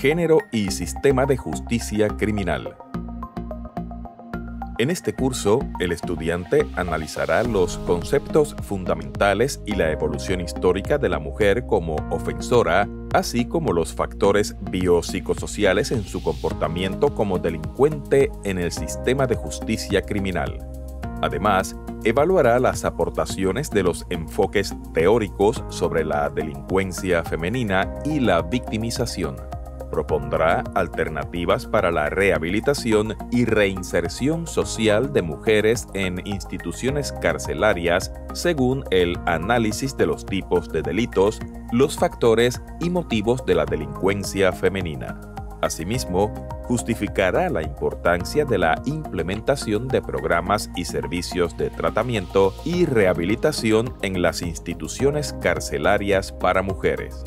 Género y Sistema de Justicia Criminal. En este curso, el estudiante analizará los conceptos fundamentales y la evolución histórica de la mujer como ofensora, así como los factores biopsicosociales en su comportamiento como delincuente en el sistema de justicia criminal. Además, evaluará las aportaciones de los enfoques teóricos sobre la delincuencia femenina y la victimización. Propondrá alternativas para la rehabilitación y reinserción social de mujeres en instituciones carcelarias según el análisis de los tipos de delitos, los factores y motivos de la delincuencia femenina. Asimismo, justificará la importancia de la implementación de programas y servicios de tratamiento y rehabilitación en las instituciones carcelarias para mujeres.